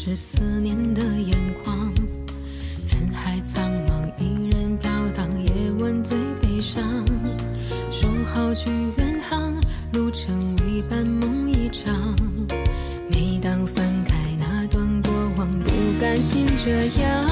是思念的眼眶。人海苍茫，一人飘荡，夜晚最悲伤。说好去远航，路程未半梦一场。每当翻开那段过往，不甘心这样。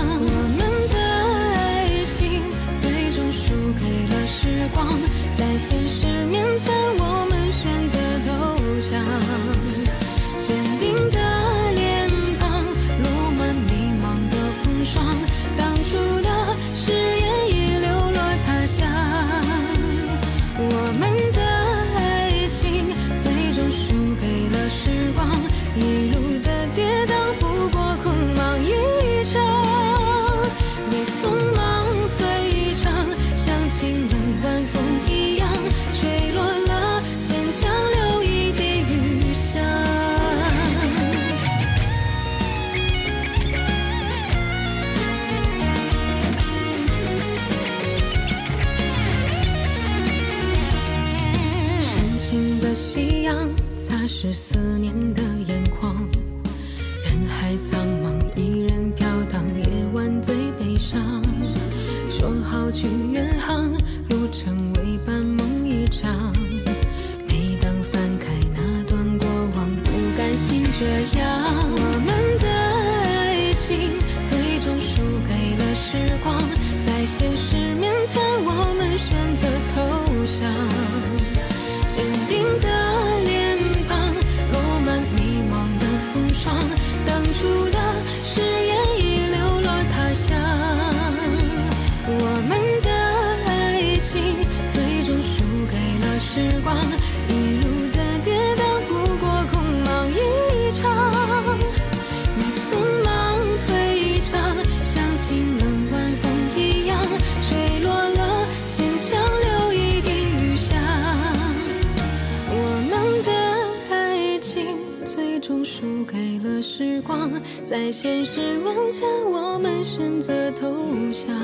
夕阳，擦拭思念的眼眶。人海苍茫，一人飘荡，夜晚最悲伤。说好去远航，路程为伴梦一场。每当翻开那段过往，不甘心这输给了时光，在现实面前，我们选择投降。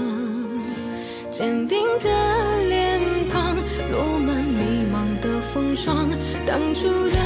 坚定的脸庞，落满迷茫的风霜。当初的